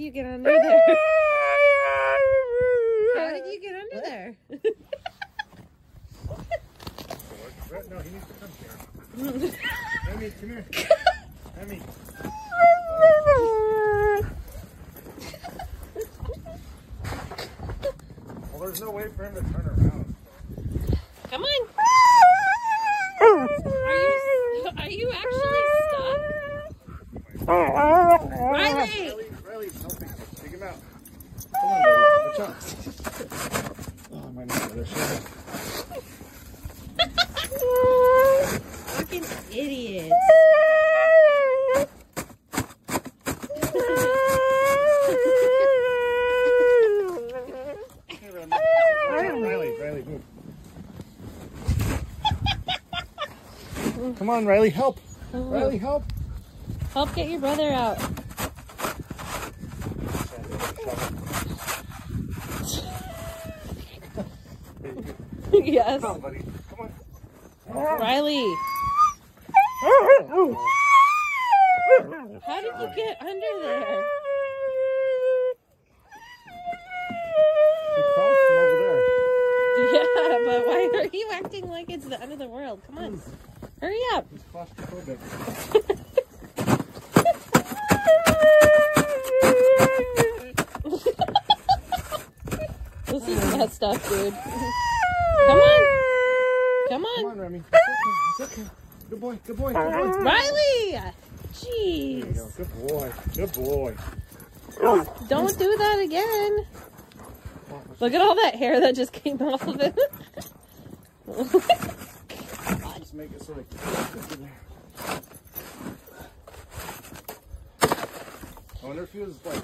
you get under there? How did you get under there? No, he needs to come here. Emmy, come here. Emmy. Well, there's no way for him to turn around. Come on. Are you, are you actually stuck? Riley! Riley, Riley, help me. Take him out. Come on, buddy. Watch out. Oh, I might not be able show him. Fucking idiots. Hey, Riley. Riley, Riley, move. Come on, Riley, help. Riley, help. Help get your brother out. yes. Come on, buddy. Come on. Riley. How did you get under there? He crawled from over there. Yeah, but why are you acting like it's the end of the world? Come on. Hurry up. He's claustrophobic. This is messed up, dude. Come on. Come on. Come on. Remy. It's okay. It's okay. Good boy. Good boy. Good boy. Riley! Jeez. go. Good boy. Good boy. Don't do that again. Look at all that hair that just came off of it. Just make it so they can get in there. I wonder if he was like